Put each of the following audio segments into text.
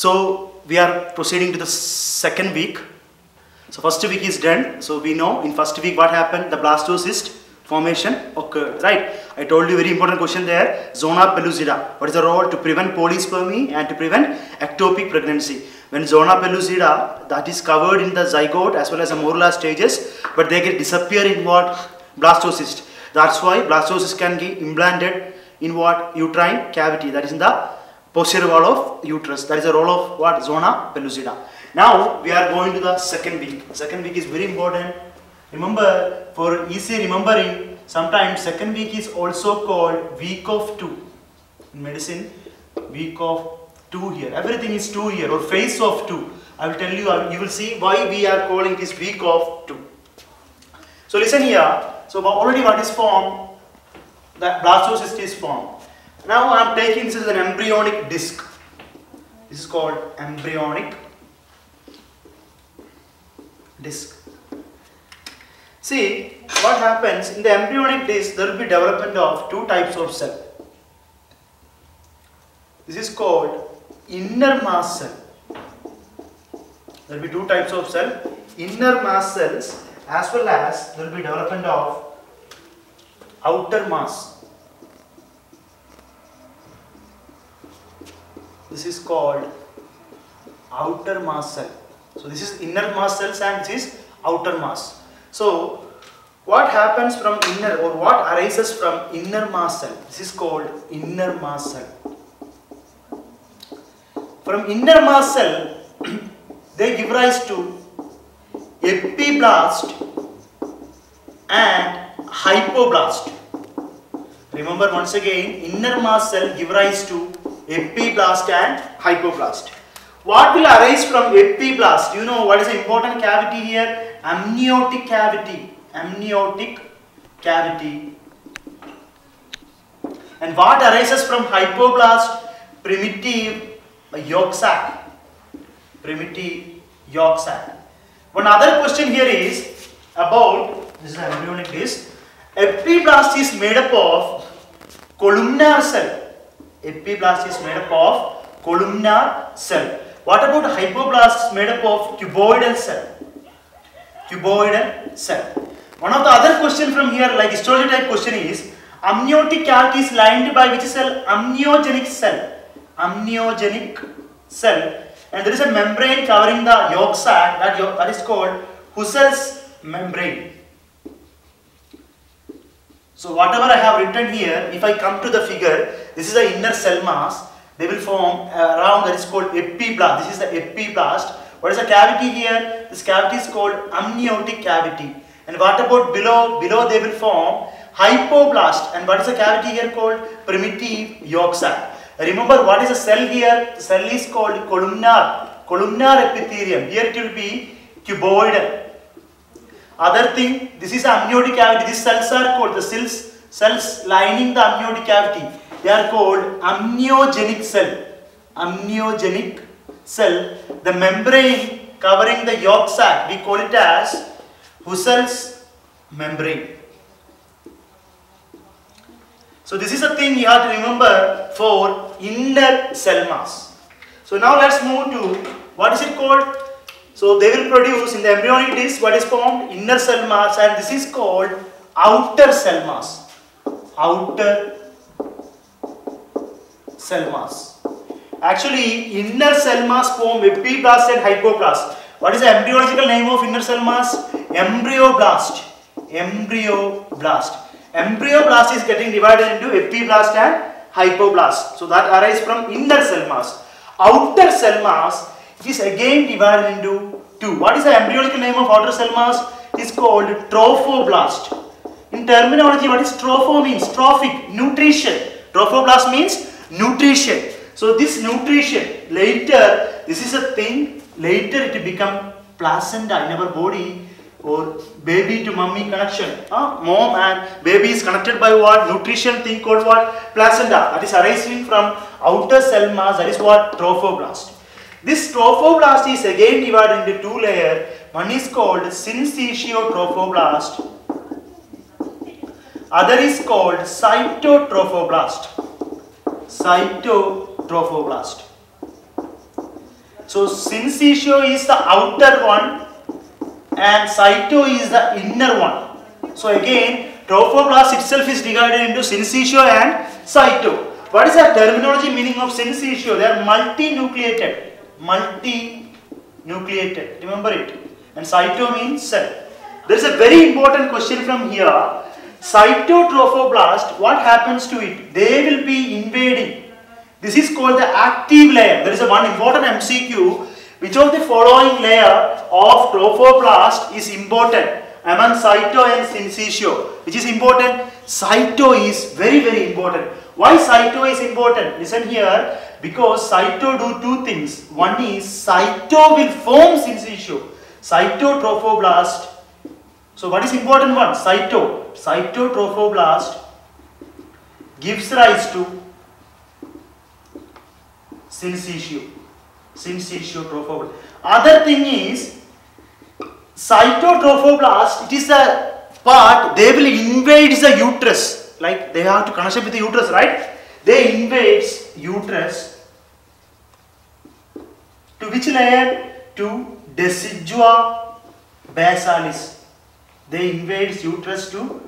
So we are proceeding to the second week. So first week is done. So we know in first week what happened. The blastocyst formation occurred. Right. I told you very important question there. Zona pellucida. What is the role to prevent polyspermy and to prevent ectopic pregnancy? When zona pellucida that is covered in the zygote as well as the morula stages, but they get disappear in what blastocyst. That's why blastocyst can be implanted in what uterine cavity. That is in the posterior wall of uterus. That is the role of what zona pellucida. Now we are going to the second week. Second week is very important. Remember, for easy remembering, sometimes second week is also called week of two. In medicine, week of two here. Everything is two here or phase of two. I will tell you, you will see why we are calling this week of two. So listen here. So already what is formed? The blastocyst is formed. Now I am taking this as an embryonic disc. This is called embryonic disc. See what happens in the embryonic disc there will be development of two types of cell. This is called inner mass cell. There will be two types of cell, inner mass cells as well as there will be development of outer mass. This is called outer mass cell. So this is inner mass cells and this is outer mass. So what happens from inner or what arises from inner mass cell? This is called inner mass cell. From inner mass cell they give rise to epiblast and hypoblast. Remember once again inner mass cell give rise to epiblast and hypoblast. What will arise from epiblast? You know what is the important cavity here? Amniotic cavity. Amniotic cavity. And what arises from hypoblast? Primitive yolk sac. Primitive yolk sac. One other question here is about this is embryonic disc. Epiblast is made up of columnar cell. Epiblast is made up of columnar cell. What about hypoblast made up of cuboidal cell? Cuboidal cell. One of the other question from here like histology type question is amniotic cavity is lined by which cell? Amniogenic cell. Amniogenic cell and there is a membrane covering the yolk sac that, that is called Heuser's membrane. So whatever I have written here, if I come to the figure, this is the inner cell mass, they will form uh, around that is called epiblast. This is the epiblast. What is the cavity here? This cavity is called amniotic cavity. And what about below? Below they will form hypoblast. And what is the cavity here called? Primitive yolk sac. Remember what is the cell here? The cell is called columnar. Columnar epithelium. Here it will be cuboidal. Other thing, this is amniotic cavity. These cells are called the cells, cells lining the amniotic cavity. They are called amniogenic cell. Amniogenic cell. The membrane covering the yolk sac, we call it as Heuser's membrane. So this is a thing you have to remember for inner cell mass. So now let's move to what is it called? So they will produce in the embryonic disc what is formed inner cell mass and this is called outer cell mass. Outer cell mass. Actually inner cell mass form epiblast and hypoblast. What is the embryological name of inner cell mass? Embryoblast. Embryoblast. Embryoblast is getting divided into epiblast and hypoblast. So that arises from inner cell mass. Outer cell mass is again divided into two. What is the embryological name of outer cell mass? It is called trophoblast. In terminology, what is tropho means? Trophic, nutrition. Trophoblast means nutrition. So this nutrition, later, this is a thing, later it become placenta in our body or baby to mummy connection. Uh, mom and baby is connected by what? Nutrition thing called what? Placenta. That is arising from outer cell mass. That is what? Trophoblast. This trophoblast is again divided into two layers. One is called syncytio trophoblast. Other is called cytotrophoblast. Cytotrophoblast. So syncytio is the outer one and cyto is the inner one. So again, trophoblast itself is divided into syncytio and cyto. What is the terminology meaning of syncytio? They are multinucleated. Multinucleated. Remember it. And cyto means cell. There is a very important question from here. Cytotrophoblast, what happens to it? They will be invading. This is called the active layer. There is a one important MCQ. Which of the following layer of trophoblast is important among cyto and syncytio? Which is important? Cyto is very very important. Why cyto is important? Listen here. Because cyto do two things. One is cyto will form syncytio. Cytotrophoblast. So what is important one? Cyto. Cytotrophoblast gives rise to syncytio. Syncytio trophoblast. Other thing is cytotrophoblast. It is a part they will invade the uterus. Like they have to connect with the uterus, right? They invades uterus. To which layer? To decidua basalis. They invade uterus to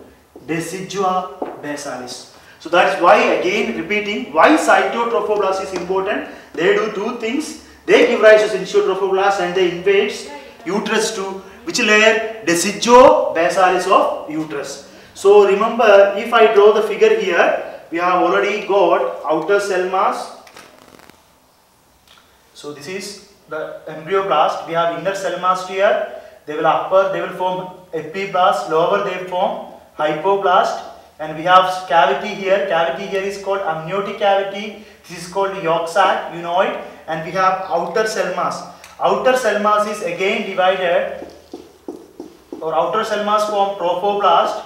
decidua basalis. So that is why again repeating why cytotrophoblast is important. They do two things. They give rise to syncytotrophoblast and they invade uterus to which layer? Decidua basalis of uterus. So remember if I draw the figure here we have already got outer cell mass. So this is the embryoblast. We have inner cell mass here. They will upper, they will form epiblast, lower they form hypoblast and we have cavity here. Cavity here is called amniotic cavity. This is called yolk sac, you know it. And we have outer cell mass. Outer cell mass is again divided or outer cell mass form trophoblast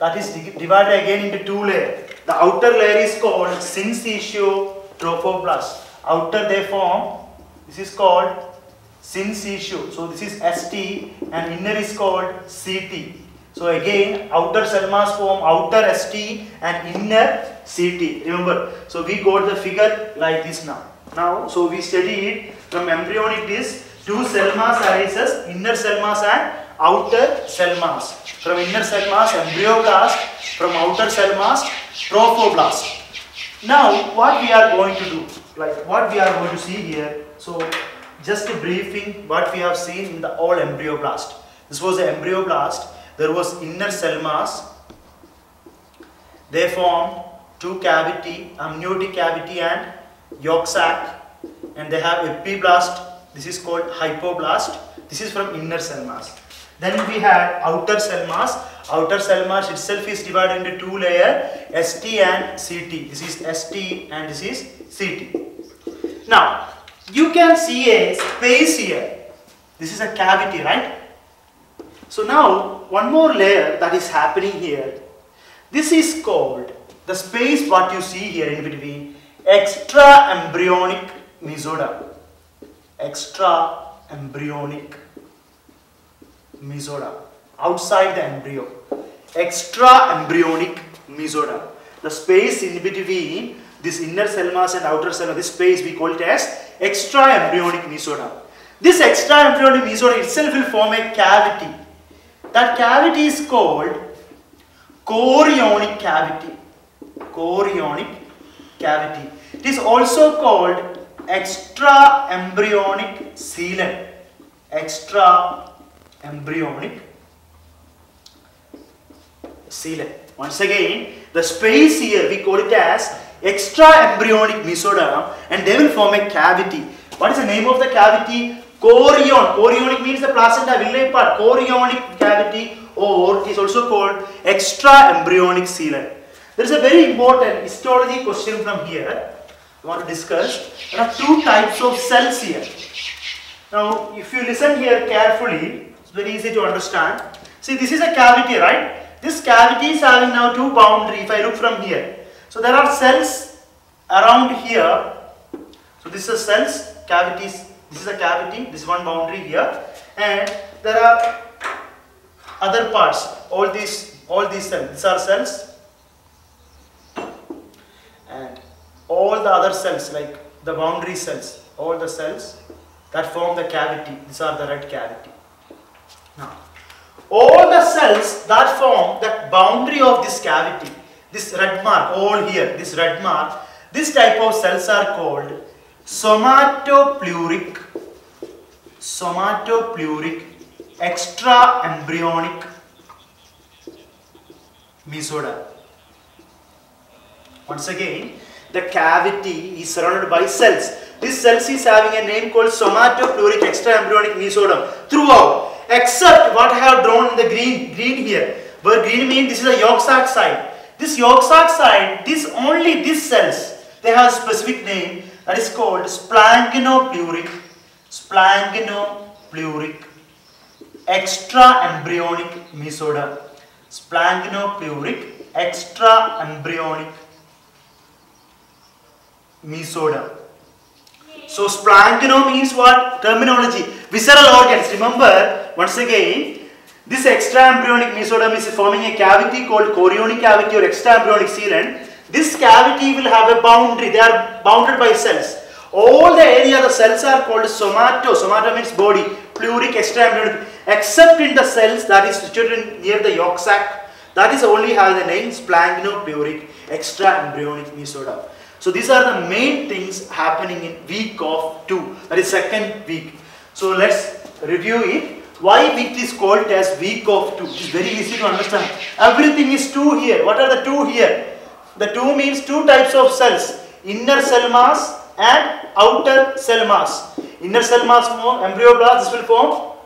that is divided again into two layers. The outer layer is called syncytio trophoblast. Outer they form, this is called syncytio. So this is ST and inner is called CT. So again outer cell mass form outer ST and inner CT. Remember, so we got the figure like this now. Now, so we studied from embryonic disc two cell mass arises, inner cell mass and outer cell mass. From inner cell mass embryoblast, from outer cell mass trophoblast. Now what we are going to do, like what we are going to see here. So just a briefing what we have seen in the all embryoblast. This was the embryoblast. There was inner cell mass. They formed two cavity, amniotic cavity and yolk sac and they have epiblast. This is called hypoblast. This is from inner cell mass. Then we had outer cell mass. Outer cell mass itself is divided into two layer ST and CT. This is ST and this is CT. Now you can see a space here. This is a cavity, right? So now one more layer that is happening here. This is called the space what you see here in between extra embryonic mesoderm. Extra embryonic mesoderm outside the embryo. Extra embryonic mesoderm. The space in between this inner cell mass and outer cell this space we call it as extra embryonic mesoderm. This extra embryonic mesoderm itself will form a cavity. That cavity is called chorionic cavity. Chorionic cavity. It is also called extra embryonic coelom. Extra embryonic coelom. Once again, the space here we call it as extra embryonic mesoderm and they will form a cavity. What is the name of the cavity? Chorion. Chorionic means the placenta villi part. Chorionic cavity or is also called extra embryonic coelom. There is a very important histology question from here I want to discuss. There are two types of cells here. Now, if you listen here carefully, very easy to understand. See, this is a cavity, right? This cavity is having now two boundary. If I look from here, so there are cells around here. So this is a cells, cavities. This is a cavity. This is one boundary here, and there are other parts. All these, all these cells. These are cells, and all the other cells like the boundary cells, all the cells that form the cavity. These are the red cavity. Now, all the cells that form the boundary of this cavity, this red mark, all here, this red mark, this type of cells are called somatopleuric, somatopleuric extra embryonic mesoderm. Once again, the cavity is surrounded by cells. This cells is having a name called somatopleuric extraembryonic mesoderm throughout, except what I have drawn in the green, green here. Where green means this is a yolk sac side. This yolk sac side, this only these cells, they have a specific name that is called splanchnopleuric, splanchnopleuric extraembryonic mesoderm. Splanchnopleuric extraembryonic mesoderm. So splanchno means what? Terminology. Visceral organs. Remember, once again, this extraembryonic mesoderm is forming a cavity called chorionic cavity or extraembryonic coelom. This cavity will have a boundary. They are bounded by cells. All the area the cells are called somato. Somato means body. Pleuric extraembryonic. Except in the cells that is situated near the yolk sac. That is only has the name splanchno-pleuric extraembryonic mesoderm. So these are the main things happening in week of 2, that is second week. So let's review it. Why week is called as week of 2? It is very easy to understand. Everything is 2 here. What are the 2 here? The 2 means two types of cells. Inner cell mass and outer cell mass. Inner cell mass form embryoblast, this will form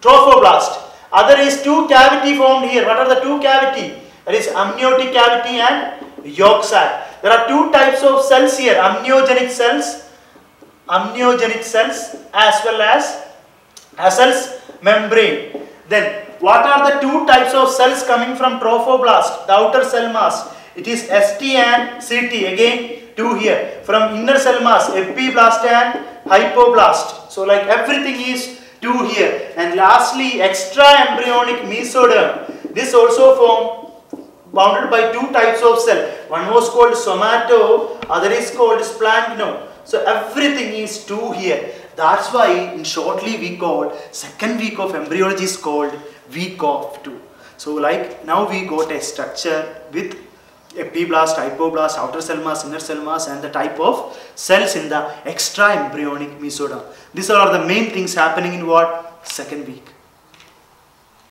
trophoblast. Other is two cavity formed here. What are the two cavity? That is amniotic cavity and yolk sac. There are two types of cells here. Amniogenic cells, amniogenic cells as well as cells membrane. Then what are the two types of cells coming from trophoblast? The outer cell mass. It is ST and CT. Again two here. From inner cell mass, epiblast and hypoblast. So like everything is two here. And lastly, extra embryonic mesoderm. This also form bounded by two types of cell. One was called somato, other is called splanchno. So everything is two here. That's why in shortly we call second week of embryology is called week of two. So like now we got a structure with epiblast, hypoblast, outer cell mass, inner cell mass and the type of cells in the extra embryonic mesoderm. These are the main things happening in what? Second week.